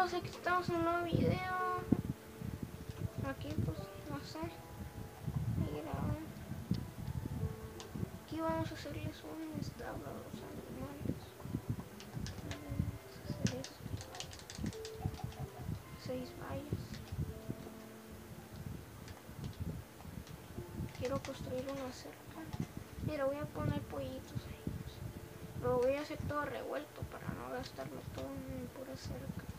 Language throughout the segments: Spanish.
bros, aquí estamos en un nuevo video. Aquí pues, no sé. Mira. Aquí vamos a hacerles un establo a los animales. Vamos a hacer esto. Seis vallas. Quiero construir una cerca. Mira, voy a poner pollitos ahí. Lo voy a hacer todo revuelto para no gastarlo todo en pura cerca.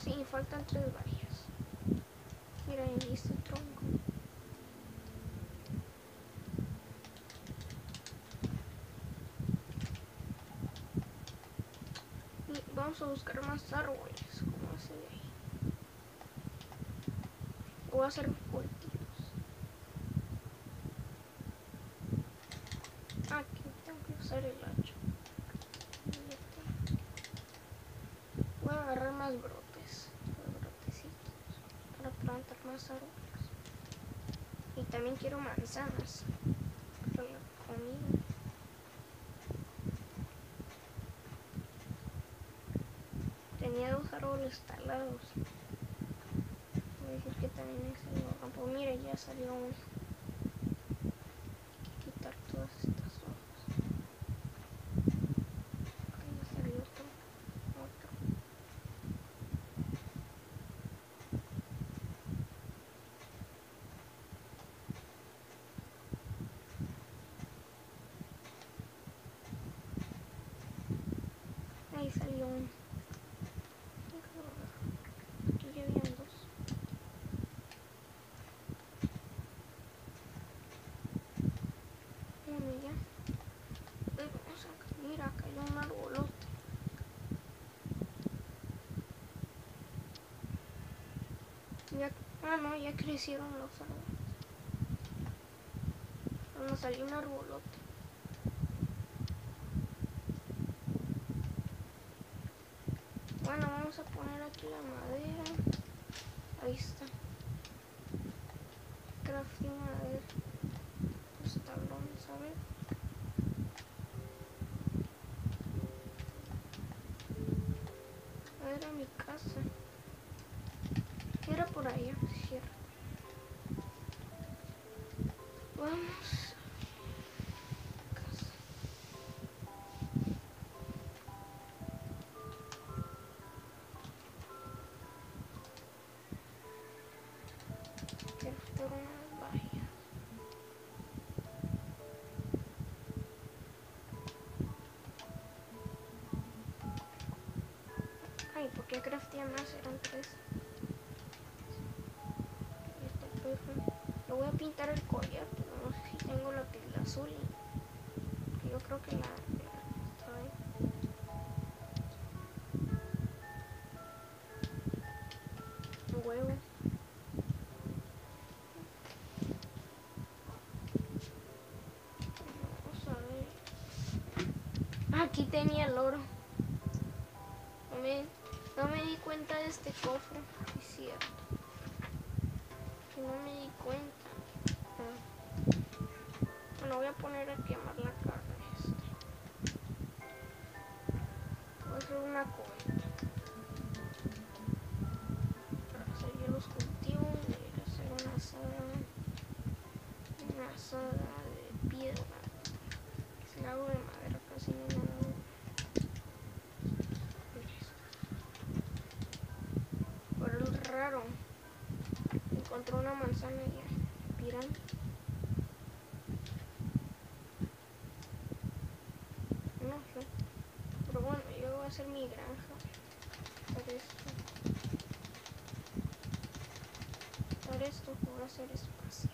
Sí, sí faltan tres vallas. Mira, ahí este tronco. Y vamos a buscar más árboles, como ese de ahí. Voy a hacer cultivos. Aquí tengo que usar el hacha. Ahí está. Voy a agarrar más brotes, más brotecitos, para plantar más árboles. Y también quiero manzanas. Tenía dos árboles talados. Voy a decir que también es el campo. Mire, ya salió uno. Hay que quitar todas estas hojas. Ahí ya salió otro. otro. Ahí salió uno. Aquí ya habían dos. Uno ya. Ay, vamos a- Mira, acá hay un arbolote. Ya, ah, no, ya crecieron los árboles. Nos salió un arbolote. Bueno, vamos a poner aquí la madera. Ahí está. Crafting madera. Los tablones, a ver. Era mi casa. Era por allá, cierto. Vamos. Casa. Quiero hacer unas vallas. Ay, ¿por qué crafté más? Eran tres. Pintar el collar, pero no sé si tengo la piel azul. Yo creo que la... la-. Un huevo. Vamos a ver. Aquí tenía el oro. No me, no me di cuenta de este cofre, es cierto. No me di cuenta. Voy a poner a quemar la carne. Este. Voy a hacer una cubeta. Para ya los cultivos, voy a hacer una asada. Una asada de piedra. Si la hago de madera casi no me da. Pero es raro. Encontré una manzana ya. Piran. No sé. Pero bueno, yo voy a hacer mi granja. Para esto. Para esto voy a hacer espacio.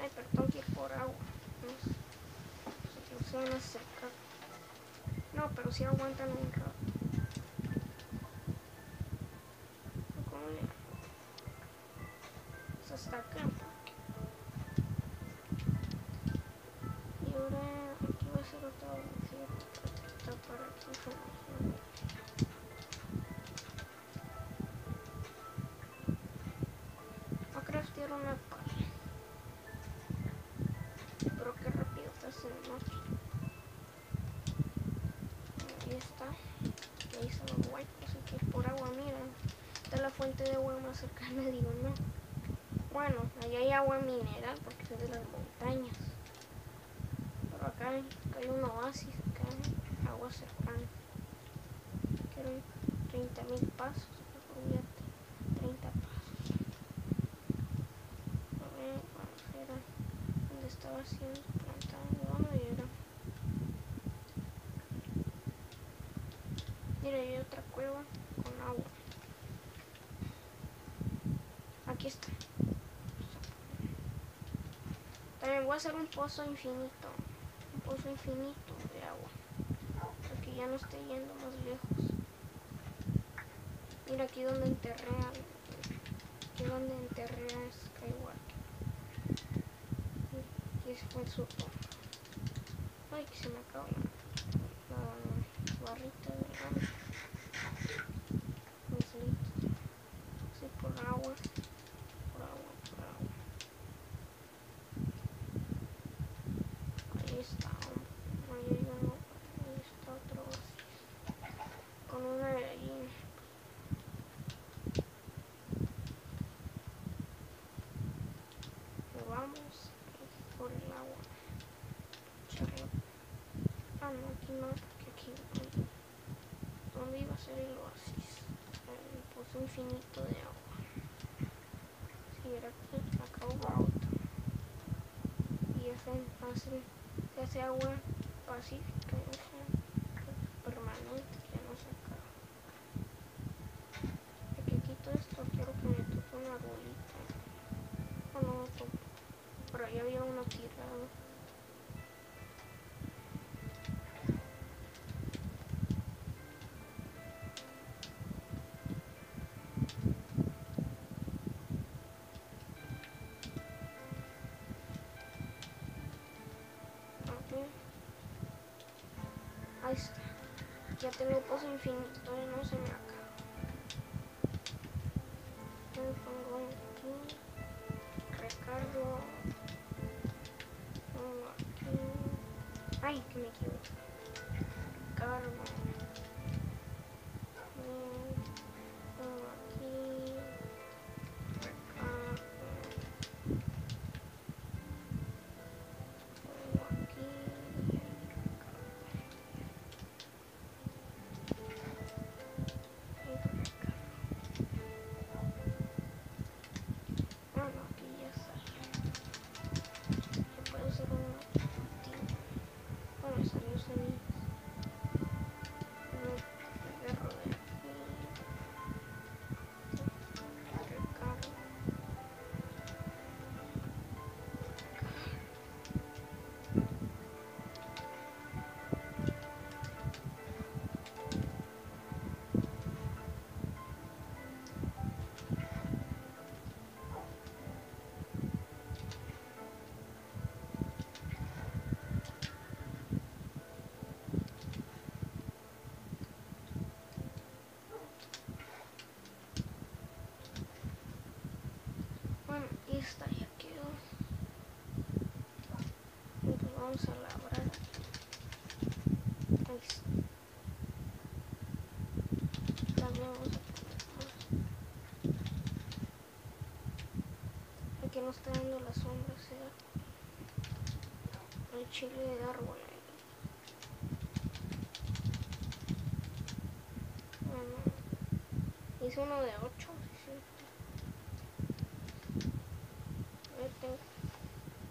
Ay, pero tengo que ir por agua. No sé. No secar. No, pero sí aguantan un rato. ¿Cómo le hago? Pues hasta acá. Y ahora aquí va a ser otra bolsita para aquí. Fuente de agua más cercana, digo no. Bueno, allá hay agua mineral porque es de las montañas. Pero acá hay, un oasis, acá hay agua cercana. Quiero 30 mil pasos, olvídate, 30 pasos. A ver, vamos a ver dónde estaba haciendo plantando, ¿dónde era? Mira, hay otra cueva con agua. Aquí está. También voy a hacer un pozo infinito. Un pozo infinito de agua. Para que ya no esté yendo más lejos. Mira aquí donde enterré aquí donde enterré a Skywalker. Y ese fue su tumba. Ay, que se me acabó la, la barrita de agua. Necesito. Sí, por agua. Por agua, por agua. Ahí está. Ahí hay uno. Ahí está otro oasis. Con una gallina. Nos vamos por el agua. Echarlo. Ah, no, aquí no, porque aquí. ¿Dónde iba a ser el oasis? El pozo infinito de agua. Si era aquí, acá hubo otro. Y ese hace, se hace agua pacífica, permanente, Ya tengo pozo infinito y no se está dando la sombra, sea. El chile de árbol hice uno de 8, sí. A ver, tengo,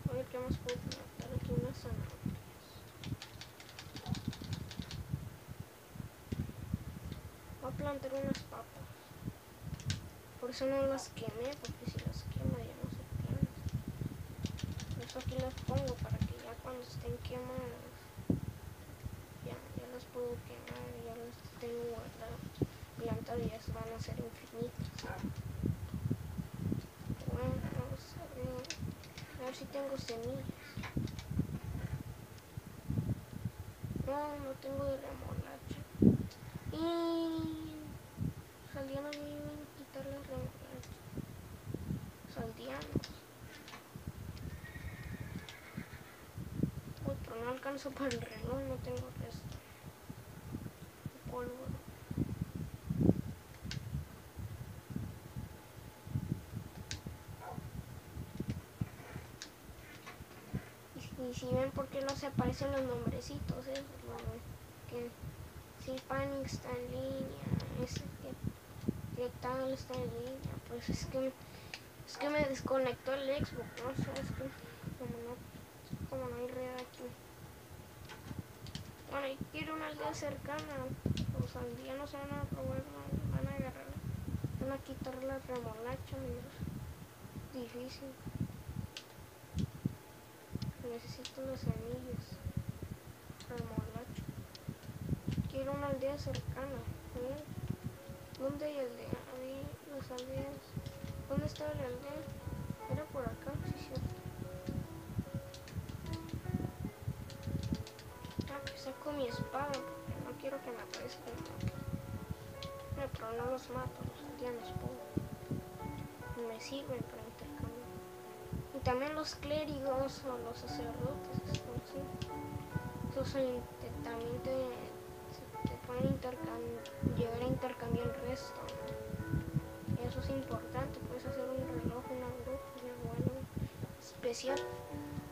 a ver qué más puedo plantar aquí unas zanahorias. Voy a plantar unas papas. Por eso no las quemé, porque si las quema ya no se plantan. Por eso aquí las pongo para que ya cuando estén quemadas, ya, ya las puedo quemar, ya las tengo guardadas. Plantadas y ya van a hacer infinitas. Bueno, vamos a ver. A ver si tengo semillas. No, no tengo de remolacha. alcanzo para el reloj, no tengo pues resto. Pólvora. Y, y si ven por qué no se aparecen los nombrecitos, eh, pues, que si Panic está en línea, ese que, que tal está en línea, pues es que es que me desconectó el Xbox, ¿no? O sea, es que como no, como no hay red aquí. Bueno, quiero una aldea cercana, los aldeanos se van a probar, van a agarrar, van a quitar la remolacha, amigos. Difícil. Necesito las semillas. Remolacha. Quiero una aldea cercana. ¿eh? ¿Dónde hay aldea? Ahí, las aldeas. ¿Dónde está la aldea? Mi espada no quiero que me aparezcan. No, pero no los mato, los aldeanos, puedo. Me sirven para intercambiar. Y también los clérigos o los sacerdotes, te- también te, te pueden llegar a intercambiar el resto. eso es importante, puedes hacer un reloj, una brújula, bueno, especial,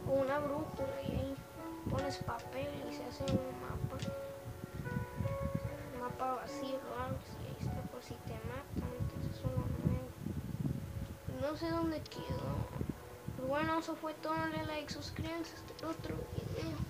o una brújula y ahí pones papel y se hace un algo así, ahí está por si te matan, entonces uno nuevo. No sé dónde quedó. Pero bueno, eso fue todo, denle like, suscríbanse a este otro video.